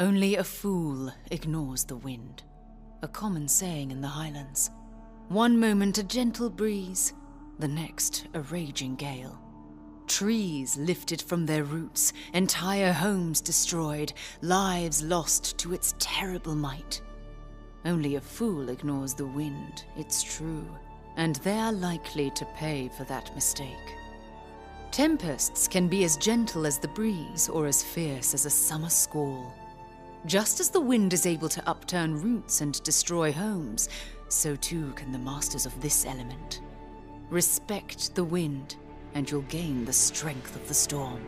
Only a fool ignores the wind. A common saying in the Highlands. One moment a gentle breeze, the next a raging gale. Trees lifted from their roots, entire homes destroyed, lives lost to its terrible might. Only a fool ignores the wind, it's true, and they're likely to pay for that mistake. Tempests can be as gentle as the breeze or as fierce as a summer squall. Just as the wind is able to upturn roots and destroy homes, so too can the masters of this element. Respect the wind, and you'll gain the strength of the storm.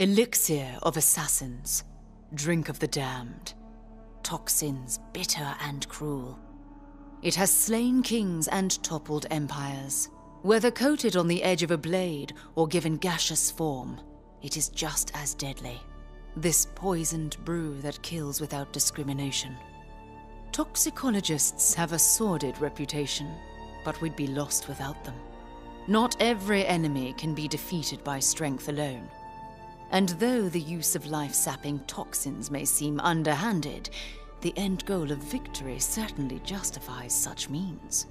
Elixir of assassins, drink of the damned, toxins bitter and cruel. It has slain kings and toppled empires. Whether coated on the edge of a blade or given gaseous form, it is just as deadly. This poisoned brew that kills without discrimination. Toxicologists have a sordid reputation, but we'd be lost without them. Not every enemy can be defeated by strength alone. And though the use of life sapping toxins may seem underhanded, the end goal of victory certainly justifies such means.